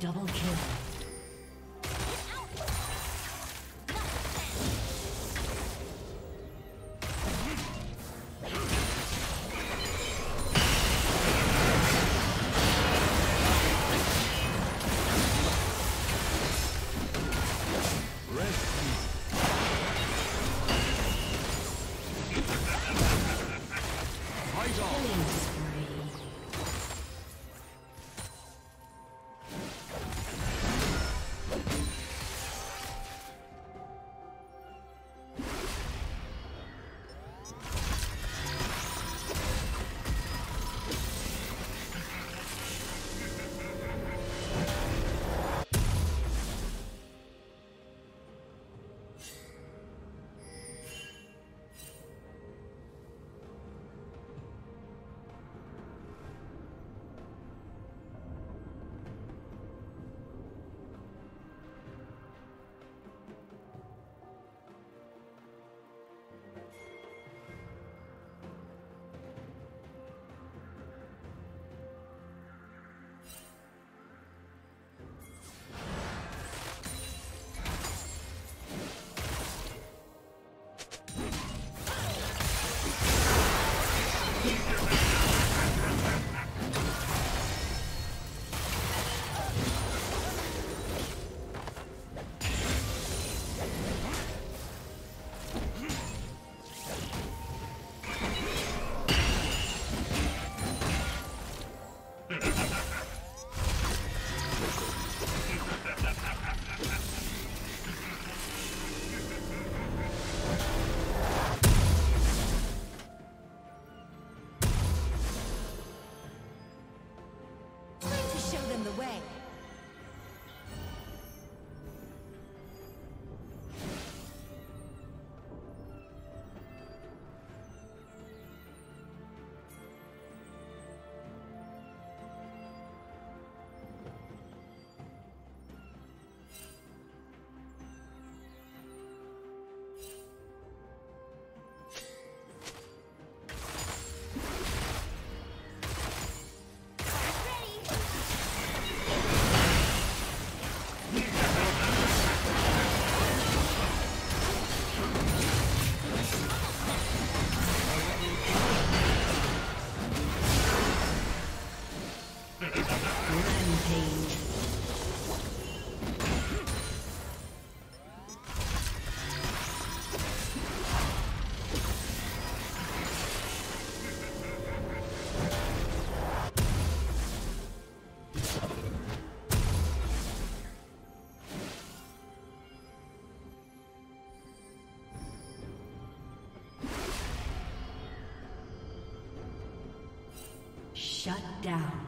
double kill. Shut down.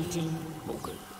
Dominating. Mogul.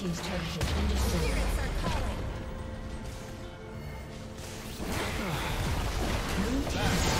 Team's turret has been destroyed. Blue Team's Red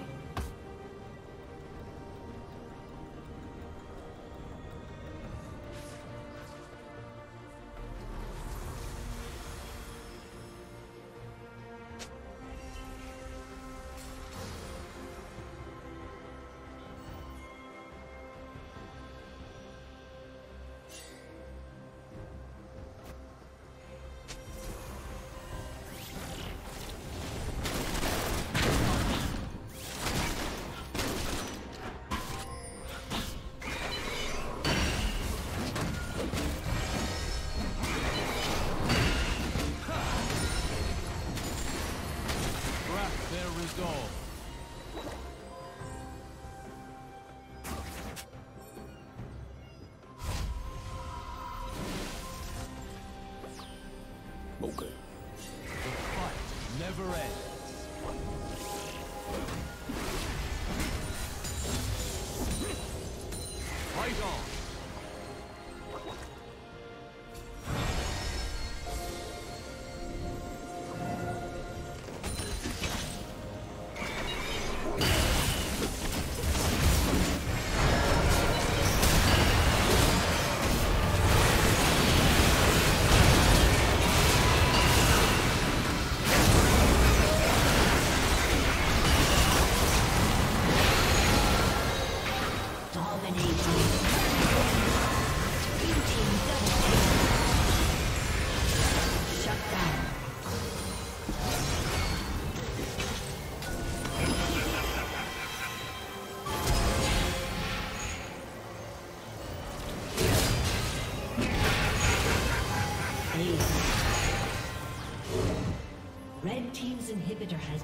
The fight never ends.